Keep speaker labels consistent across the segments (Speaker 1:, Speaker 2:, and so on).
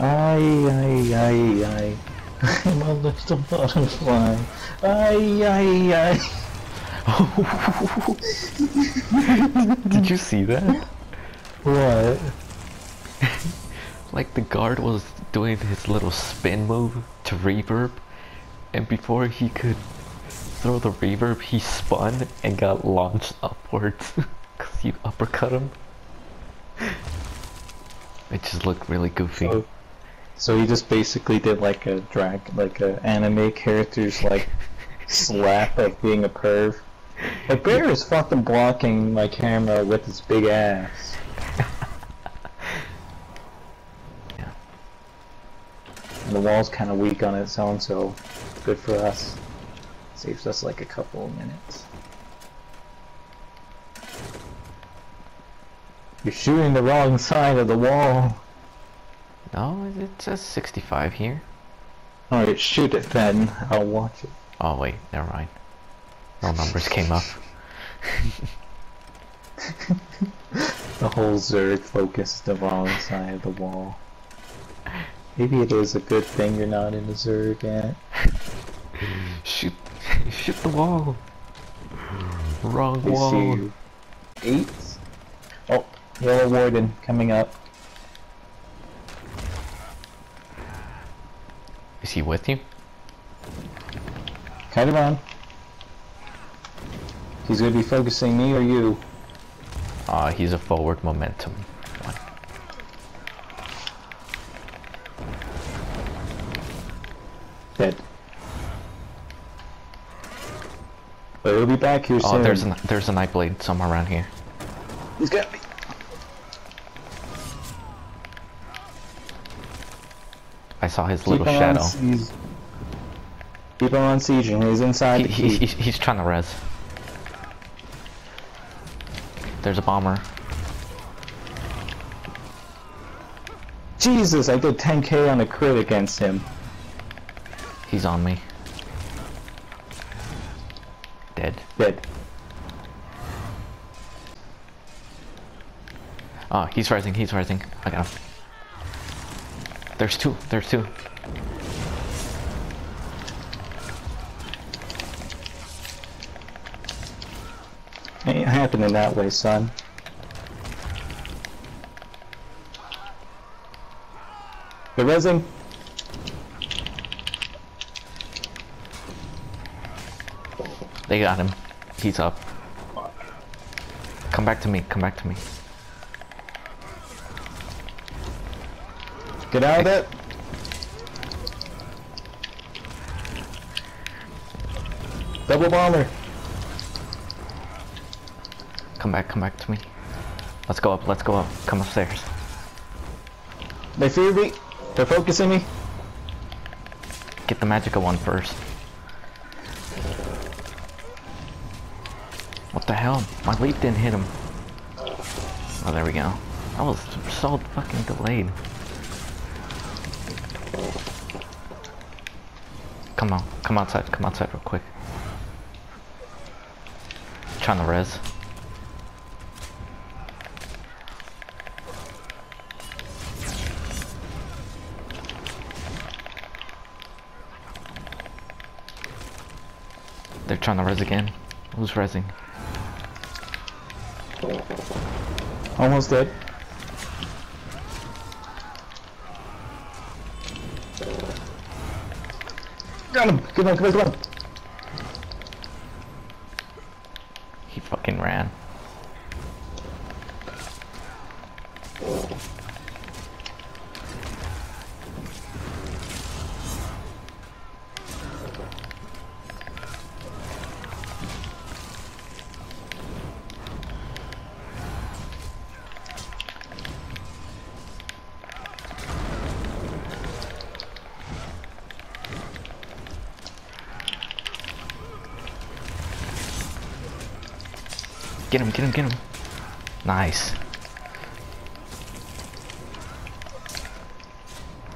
Speaker 1: Ay, ay, ay, ay. I'm a little butterfly. Ay, ay, ay.
Speaker 2: Did you see that?
Speaker 1: What?
Speaker 2: Like the guard was doing his little spin move to reverb, and before he could throw the reverb, he spun and got launched upwards because you uppercut him. It just looked really goofy.
Speaker 1: So, so he just basically did like a drag, like a anime character's like slap, like being a perv. Like Bear is fucking blocking my camera with his big ass.
Speaker 2: Yeah.
Speaker 1: And the wall's kind of weak on its own, so good for us. Saves us like a couple of minutes. You're shooting the wrong side of the wall.
Speaker 2: No, it says 65 here.
Speaker 1: Alright, shoot it then. I'll watch it.
Speaker 2: Oh wait, never mind. No numbers came up.
Speaker 1: The whole Zerg focused the wrong side of the wall. Maybe it is a good thing you're not in the Zerg yet.
Speaker 2: Shoot, shoot the wall. Wrong
Speaker 1: They
Speaker 2: wall.
Speaker 1: Eight. Oh, Yellow Warden coming up.
Speaker 2: Is he with you?
Speaker 1: Cut him on. He's gonna be focusing me or you.
Speaker 2: Ah, he's a forward momentum. one.
Speaker 1: Dead. But he'll be back here
Speaker 2: Oh,
Speaker 1: soon.
Speaker 2: there's a there's a night blade somewhere around here.
Speaker 1: He's got me.
Speaker 2: I saw his
Speaker 1: Keep
Speaker 2: little
Speaker 1: him
Speaker 2: shadow.
Speaker 1: On, siege. keep him on siege and he's inside
Speaker 2: He, he, he's, he's trying to res. There's a bomber.
Speaker 1: Jesus, I did 10k on a crit against him.
Speaker 2: He's on me. Dead.
Speaker 1: Dead.
Speaker 2: Oh, he's rising, he's rising. I got him. There's two, there's two.
Speaker 1: Ain't happening that way, son. The resin.
Speaker 2: They got him. He's up. Come back to me, come back to me.
Speaker 1: Get out of it. Double bomber.
Speaker 2: Come back, come back to me. Let's go up, let's go up. Come upstairs.
Speaker 1: They fear me. They're focusing me.
Speaker 2: Get the magical one first. What the hell? My leap didn't hit him. Oh, there we go. I was so fucking delayed. Come on, come outside, come outside real quick. Trying to res. They're trying to res again. Who's resing?
Speaker 1: Almost dead. Got him. Come
Speaker 2: Get him, get him, get him. Nice.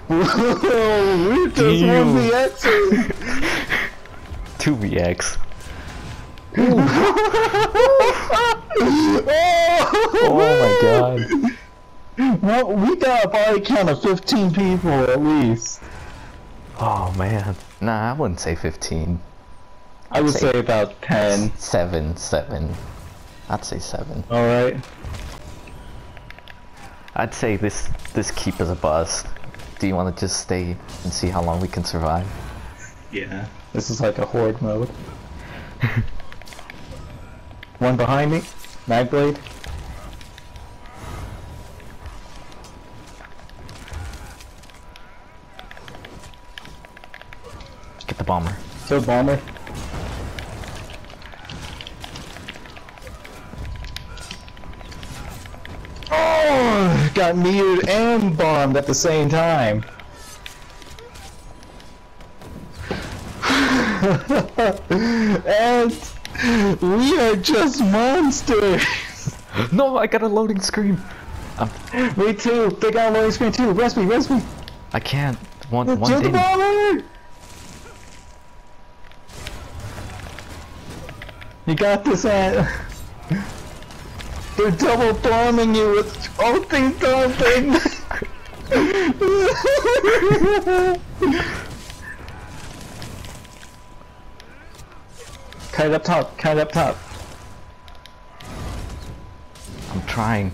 Speaker 1: Whoa, we just
Speaker 2: Damn.
Speaker 1: won the X's.
Speaker 2: 2vx.
Speaker 1: oh,
Speaker 2: Oh my god.
Speaker 1: Well, we got a body count of 15 people at least.
Speaker 2: Oh man. Nah, I wouldn't say 15.
Speaker 1: I would
Speaker 2: say-
Speaker 1: say about 10.
Speaker 2: 7, 7. I'd say 7.
Speaker 1: Alright.
Speaker 2: I'd say this this keep is a bust. Do you want to just stay and see how long we can survive?
Speaker 1: Yeah. This is like a horde mode. One behind me. Magblade.
Speaker 2: Get the bomber.
Speaker 1: So bomber. Got metered and bombed at the same time. and we are just monsters.
Speaker 2: No, I got a loading screen.
Speaker 1: Um, me too. They got a loading screen too. Rest me, rest me.
Speaker 2: I can't. One one
Speaker 1: the
Speaker 2: didn't.
Speaker 1: bomber. You got this, Ant. They're double bombing you with all these dumping. It up top, it up top.
Speaker 2: I'm trying.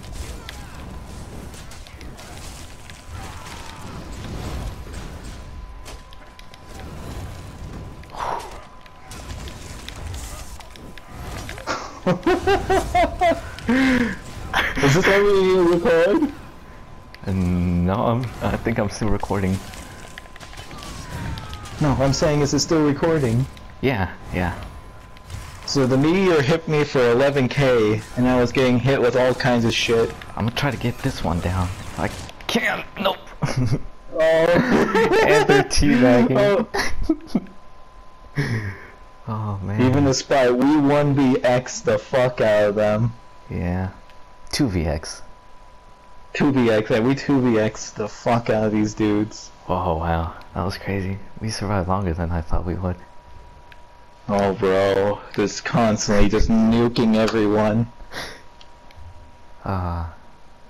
Speaker 1: Is this how we record?
Speaker 2: No, I'm, I think I'm still recording.
Speaker 1: No, I'm saying is it still recording?
Speaker 2: Yeah, yeah.
Speaker 1: So the meteor hit me for 11k, and I was getting hit with all kinds of shit.
Speaker 2: I'm gonna try to get this one down. I can't. Nope.
Speaker 1: Oh.
Speaker 2: and they're teabagging.
Speaker 1: Oh.
Speaker 2: Oh man.
Speaker 1: Even despite we 1vx the fuck out of them.
Speaker 2: Yeah. Two VX.
Speaker 1: 2vx, yeah, we 2vx the fuck out of these dudes.
Speaker 2: Whoa, wow, that was crazy. We survived longer than I thought we would.
Speaker 1: Oh bro, just constantly just nuking everyone.
Speaker 2: Uh,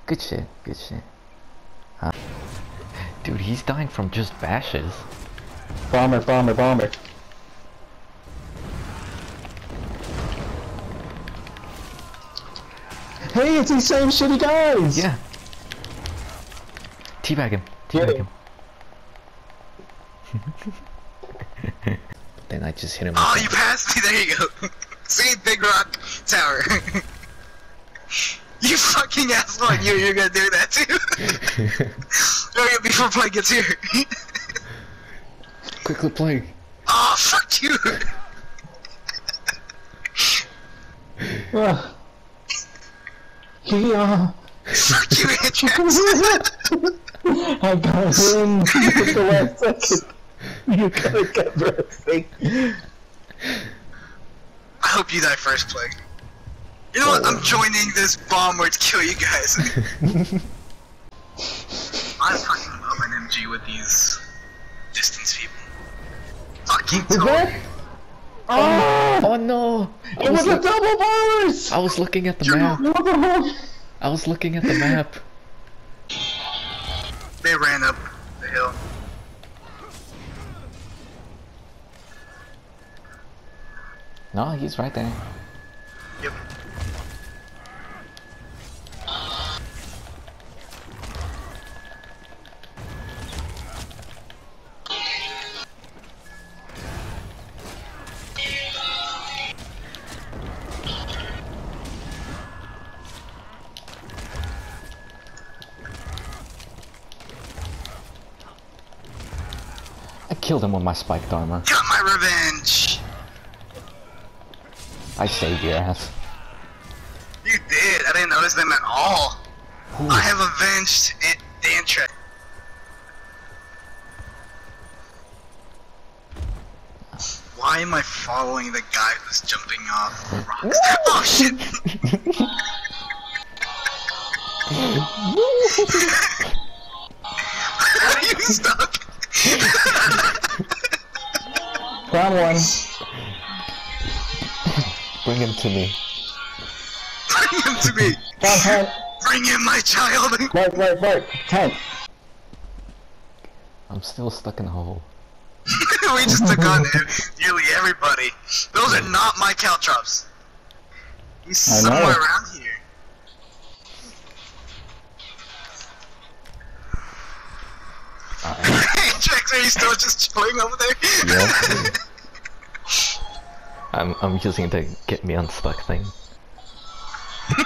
Speaker 2: good shit, good shit. Uh, dude, he's dying from just bashes.
Speaker 1: Bomber, bomber, bomber. Hey, it's these same shitty guys!
Speaker 2: Yeah. Teabag him.
Speaker 1: Yeah.
Speaker 2: Teabag him. then I just hit him.
Speaker 3: Oh, you passed me. There you go. See, Big Rock Tower. you fucking asshole. You, you're gonna do that too. okay, before play gets here.
Speaker 2: Quickly play.
Speaker 3: oh, fuck you.
Speaker 1: Ah. Yeah.
Speaker 3: fuck you, Andrew.
Speaker 1: I got in at the last second. You gotta get everything.
Speaker 3: I hope you die first, Plague. You know what? I'm joining this bomb where to kill you guys. I fucking love an MG with these distance people. Fucking totally.
Speaker 1: that? Oh!
Speaker 2: Oh no! I
Speaker 1: It was
Speaker 2: was,
Speaker 1: a double bars!
Speaker 2: I was looking at the map.
Speaker 1: What the hell?
Speaker 2: I was looking at the map.
Speaker 3: They ran up the hill.
Speaker 2: No, he's right there. Killed him with my spiked armor.
Speaker 3: Got my revenge.
Speaker 2: I saved your ass.
Speaker 3: You did. I didn't notice them at all.
Speaker 2: Ooh.
Speaker 3: I have avenged it, Dantrek. Why am I following the guy who's jumping off rocks? oh shit! Are you stuck?
Speaker 1: Found one.
Speaker 2: Bring him to me.
Speaker 3: Bring him to me.
Speaker 1: Found head.
Speaker 3: Bring in my child!
Speaker 1: Mark, Mark, Mark, tent.
Speaker 2: I'm still stuck in the hole.
Speaker 3: we just took on nearly everybody. Those are not my caltrops. He's
Speaker 1: I know.
Speaker 3: somewhere around here. You still just chilling over there?
Speaker 2: Yep. I'm I'm using the get me unstuck thing.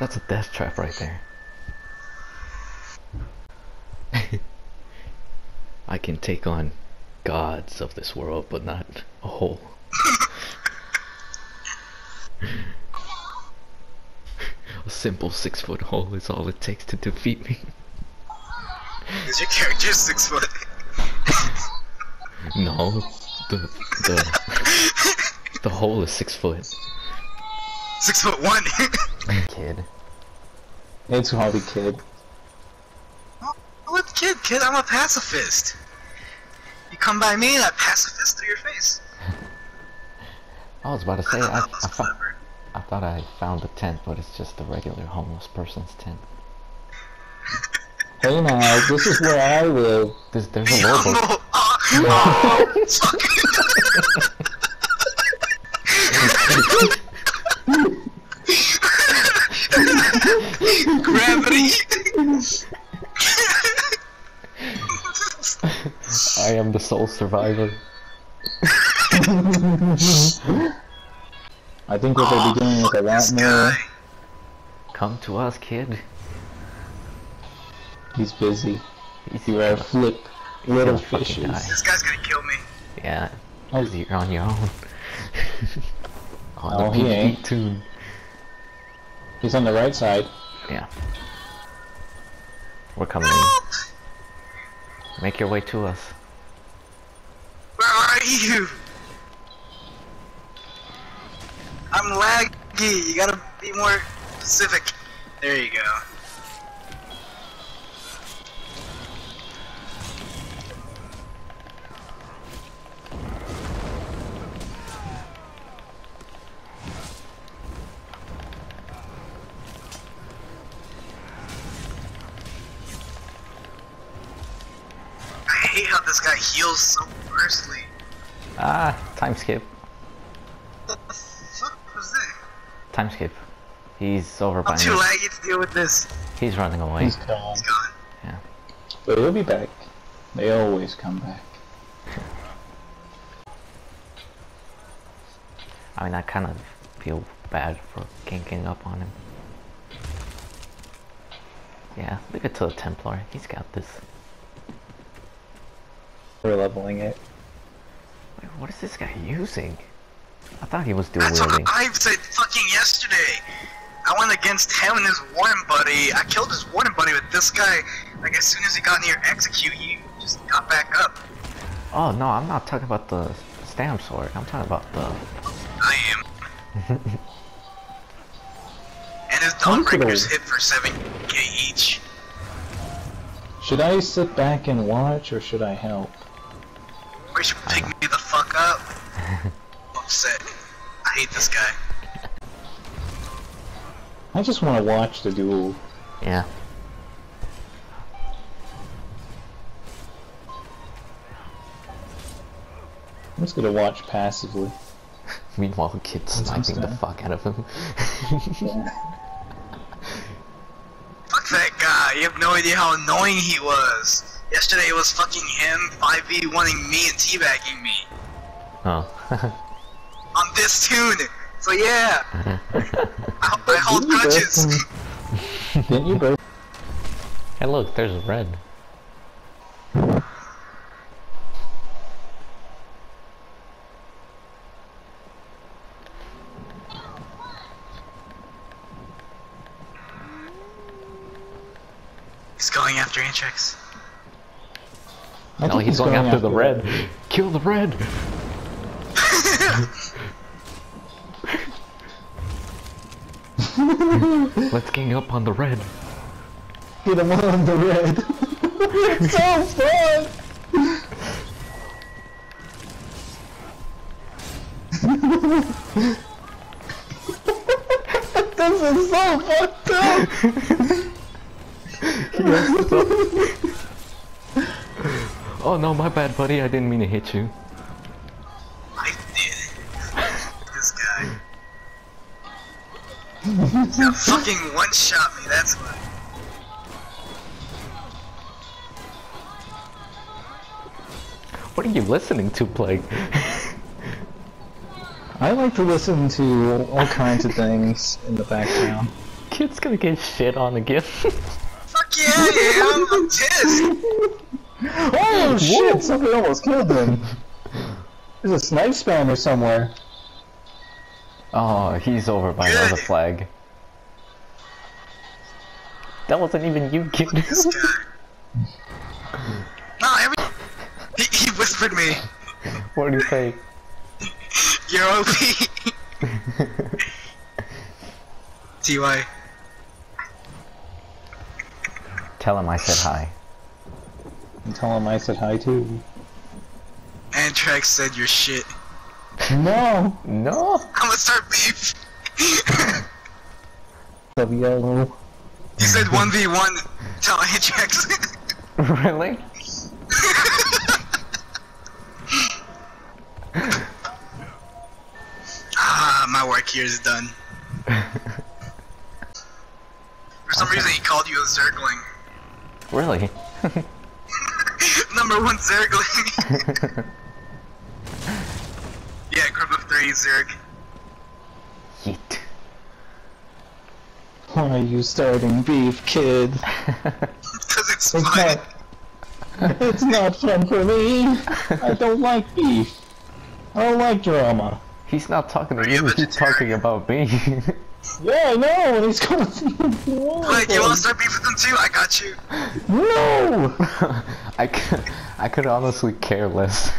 Speaker 2: That's a death trap right there. I can take on gods of this world, but not a whole. a simple six foot hole is all it takes to defeat me.
Speaker 3: Is your character six foot?
Speaker 2: No, the the the hole is six foot.
Speaker 3: Six foot one.
Speaker 2: Kid.
Speaker 1: It's Harvey Kid.
Speaker 3: what kid, kid? I'm a pacifist. You come by me and I pacifist through your face.
Speaker 2: I was about to say
Speaker 3: I
Speaker 2: I,
Speaker 3: thought that was
Speaker 2: I. I thought I found a tent, but it's just a regular homeless person's tent.
Speaker 1: Hey now, this is where I live.
Speaker 2: There's there's a.
Speaker 3: Oh, oh, oh. Gravity.
Speaker 2: I am the sole survivor.
Speaker 1: I think what they're beginning with a lot more.
Speaker 2: Come to us, kid.
Speaker 1: He's busy.
Speaker 2: He's
Speaker 1: You are flip little fishes.
Speaker 2: die.
Speaker 3: This guy's gonna kill me.
Speaker 2: Yeah,
Speaker 1: Oh,
Speaker 2: you're on your own. on
Speaker 1: Oh,
Speaker 2: the
Speaker 1: he ain't.
Speaker 2: tune.
Speaker 1: he's on the right side.
Speaker 2: Yeah. We're coming in. Make your way to us.
Speaker 3: Where are you? I'm laggy. You gotta be more specific. There you go. This guy heals so firstly.
Speaker 2: Ah, time skip.
Speaker 3: What the fuck was that?
Speaker 2: Time skip. He's over by
Speaker 3: I'm too laggy to deal with this.
Speaker 2: He's running away.
Speaker 1: He's gone.
Speaker 3: He's gone.
Speaker 1: But he'll be back. They always come back.
Speaker 2: I mean, I kind of feel bad for ganking up on him. Yeah, leave it to the Templar. He's got this.
Speaker 1: We're leveling it.
Speaker 2: Wait, what is this guy using? I thought he was dual
Speaker 3: That's what. I said fucking yesterday. I went against him and his warden buddy. I killed his warden buddy, but this guy, like as soon as he got near execute, he just got back up.
Speaker 2: Oh no, I'm not talking about the stam sorc. I'm talking about the.
Speaker 3: I am. and his
Speaker 1: Comfortable.
Speaker 3: dawnbreakers hit for 7k each.
Speaker 1: Should I sit back and watch or should I help?
Speaker 3: Or you should pick me the fuck up. I'm upset. I hate this guy.
Speaker 1: I just want to watch the duel.
Speaker 2: Yeah.
Speaker 1: I'm just gonna watch passively.
Speaker 2: Meanwhile, kid's
Speaker 1: That's
Speaker 2: sniping the fuck out of him.
Speaker 3: Fuck that guy. You have no idea how annoying he was. Yesterday it was fucking him 5v1 wanting me and teabagging me.
Speaker 2: oh.
Speaker 3: on this tune. So yeah, I, I hold
Speaker 1: Didn't you both
Speaker 3: grudges.
Speaker 1: Didn't you both?
Speaker 2: hey, look, there's red.
Speaker 3: He's going after Antrax.
Speaker 1: I
Speaker 2: No,
Speaker 1: think
Speaker 2: he's going after the
Speaker 1: it.
Speaker 2: red. Kill the red. Let's gang up on the red.
Speaker 1: Get him on the red. it's so fun. this is so fucked up!
Speaker 2: Oh no, my bad, buddy. I didn't mean to hit you.
Speaker 3: I did. this guy. That fucking one shot me, that's why.
Speaker 2: What are you listening to, Plague?
Speaker 1: I like to listen to all kinds of things in the background.
Speaker 2: Kid's gonna get shit on again.
Speaker 3: Fuck yeah, I am. I'm pissed.
Speaker 1: Oh shit! Somebody almost killed him. There's a snipe spawner somewhere.
Speaker 2: oh, he's over by the other flag. That wasn't even you, kid.
Speaker 3: This guy. No, every. He, he whispered me,
Speaker 2: what do you say?
Speaker 3: You're OP. TY.
Speaker 2: Tell him I said hi.
Speaker 1: And tell him I said hi too.
Speaker 3: Antrax said your shit.
Speaker 1: No!
Speaker 2: No.
Speaker 3: I'm gonna start beef.
Speaker 1: WLO.
Speaker 3: you said 1v1. Tell Antrax.
Speaker 2: really?
Speaker 3: ah, my work here is done. For some reason, he called you a Zergling.
Speaker 2: Really?
Speaker 3: Number one Zergling. yeah, group of three Zerg.
Speaker 2: Yeet.
Speaker 1: Why are you starting beef, kid?
Speaker 3: Because it's
Speaker 1: It's
Speaker 3: fun.
Speaker 1: not. It's not fun for me. I don't like beef. I don't like drama.
Speaker 2: He's not talking to
Speaker 3: you
Speaker 2: you, he's talking about me.
Speaker 1: Yeah, I know. and He's going
Speaker 3: Like, you wanna start beef with them too? I got you.
Speaker 1: No!
Speaker 2: I could, I could honestly care less.